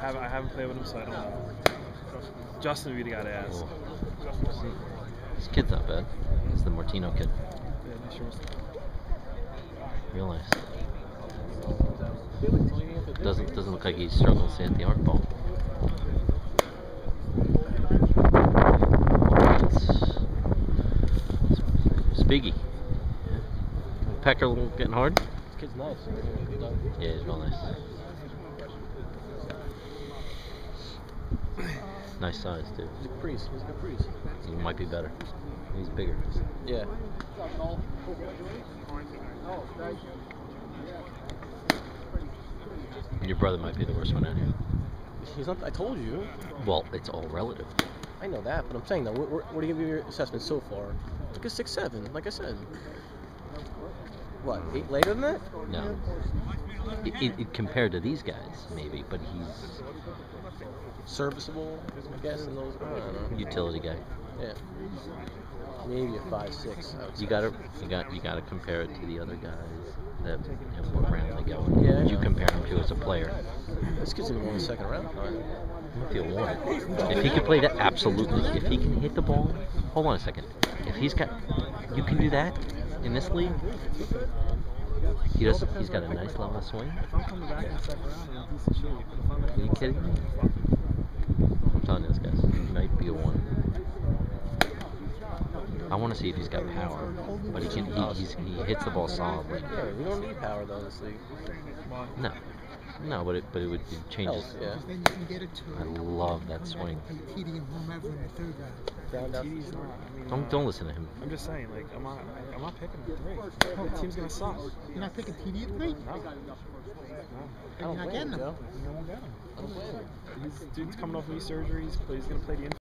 haven't I haven't played with him, so I don't know. Justin would be the guy to ask. This kid's not bad. He's the Martino kid. Yeah, he sure Real nice. Doesn't doesn't look like he struggles to hit the arc ball. That's Spiggy. Yeah. Pecker getting hard. This kid's nice. Yeah, he's real nice. Nice size too. He's a priest. He's a. He might be better. He's bigger. Yeah. Your brother might be the worst one out here. He's not. I told you. Well, it's all relative. I know that, but I'm saying though, what, do you give your assessment so far? Like a six seven, like I said. What? Eight later than that? No. It, it, it- compared to these guys, maybe, but he's Serviceable, I guess. In those, I don't know. utility guy. Yeah. Maybe a five six. I would say. You gotta, you got, you gotta compare it to the other guys that, you know, what round they go in. Yeah, You know. compare him to as a player. This kid's gonna go in the second round. I feel one. If he can play that, absolutely. If he can hit the ball, hold on a second. If he's got, you can do that in this league. He does. He's got a nice level swing. If I'm coming back in the second round, I'm a of shit. I'm Are you kidding me? I'm telling you this, guy might be a one. I want to see if he's got power, but he can. He, he hits the ball solidly. Yeah, we don't need power though in this league. No, no, but it but it would it changes. Health, yeah. Then you can get it to. I love that swing. TD and whomever in the third round. Ground out. TD's not. I mean, Don't don't listen to him. I'm just saying, like, I'm not, I'm not picking the three. Oh, the team's gonna suck. You're not picking TD at three? No. I You're don't not getting you, him. No one got him. I don't blame you. Dude's coming off knee surgery. He's, he's gonna play the